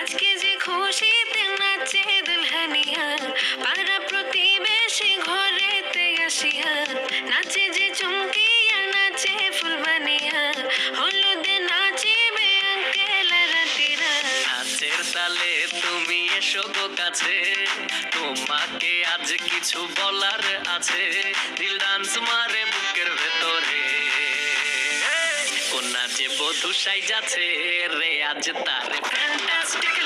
আজকে যে খুশিতে নাচে দুলহানিয়া, পাড়া প্রতিবেশী ঘরেতে আসিয়া নাচে যে চমকিয়া, নাচে ফুলবানিয়া হলুদে নাচিবে নাচের তালে তুমি এসো গো কাছে, তোমাকে আজ কিছু বলার আছে। দিল ডান্স মারে যে বধু সাইজাছে রে আজ তারে ফ্যান্টাস্টিক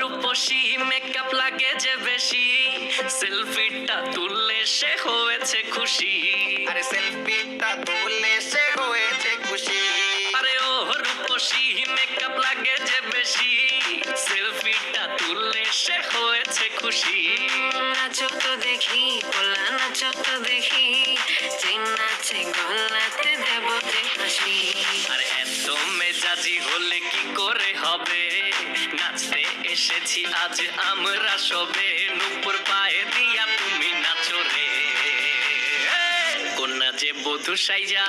রূপসী মেকআপ লাগে যে বেশি। সেলফিটা তুললে সে হয়েছে খুশি। আরে সেলফিটা তুলে সে হয়েছে খুশি। আরে ও রূপসী মেকআপ লাগে খুশি। নাচো তো দেখি পোলা নাচো তো দেখি যে নাচে গলাতে দেব যে হাসি। আরে এত মেজাজি হলে কি করে হবে? নাচতে এসেছি আজ আমরা সবে। নুপুর পায়ে দিয়া তুমি নাচো রে। কন্যা যে বধু সাইজা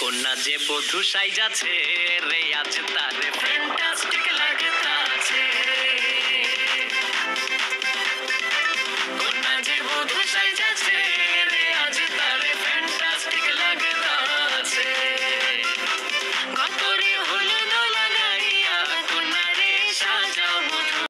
কন্যা যে বধু সাইজাছে রে আজ তারে ফ্রেন্ড